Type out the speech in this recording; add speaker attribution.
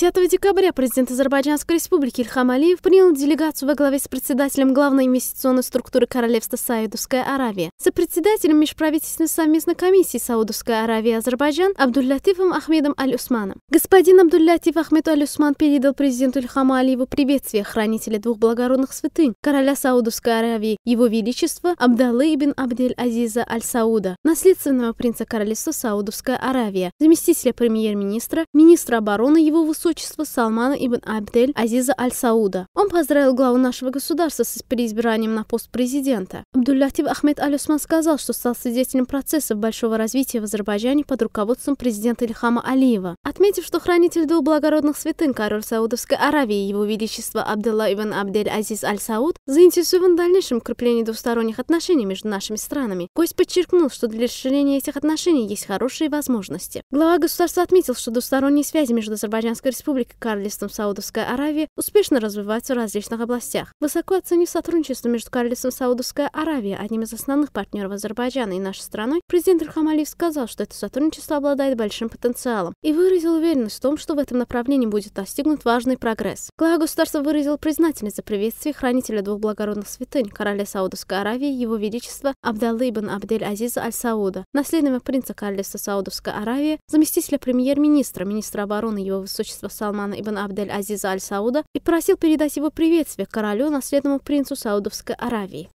Speaker 1: 10 декабря президент Азербайджанской республики Ильхам Алиев принял делегацию во главе с председателем главной инвестиционной структуры Королевства Саудовская Аравия. За председателем межправительственной совместной комиссии Саудовской Аравии и Азербайджан Абдуллатифом Ахмедом Аль-Усманом. Господин Абдуллатиф Ахмед Аль-Усман передал президенту Ильхаму Алиеву приветствие хранителя двух благородных святынь, короля Саудовской Аравии, его величества Абдаллы ибн Абдель Азиза Аль-Сауда, наследственного принца королевства Саудовская Аравия, заместителя премьер-министра, министра обороны его высочества Салмана ибн Абдель Азиза Аль-Сауда. Он поздравил главу нашего государства с переизбранием на пост президента. Абдуллатив Ахмед Аль-Усман сказал, что стал свидетелем процессов большого развития в Азербайджане под руководством президента Ильхама Алиева, отметив, что хранитель двух благородных святынь, король Саудовской Аравии, его величество Абдулла ибн Абдель Азиз Аль-Сауд, заинтересован в дальнейшем укреплении двусторонних отношений между нашими странами. Гость подчеркнул, что для расширения этих отношений есть хорошие возможности. Глава государства отметил, что двусторонние связи между Азербайджанской республикой и Королевством Саудовской Аравии успешно развиваются в различных областях. Высоко оценив сотрудничество между Королевством Саудовской Аравии, одним из основных партнеров Азербайджана и нашей страной, президент Ильхам Алиев сказал, что это сотрудничество обладает большим потенциалом и выразил уверенность в том, что в этом направлении будет достигнут важный прогресс. Глава государства выразил признательность за приветствие хранителя двух благородных святынь, короля Саудовской Аравии, его величества Абдаллы ибн Абдель Азиза Аль-Сауда, наследного принца Королевства Саудовской Аравии, заместителя премьер-министра, министра обороны его высочества Салмана ибн Абдель Азиза Аль-Сауда и просил передать его приветствие королю, наследному принцу Саудовской Аравии.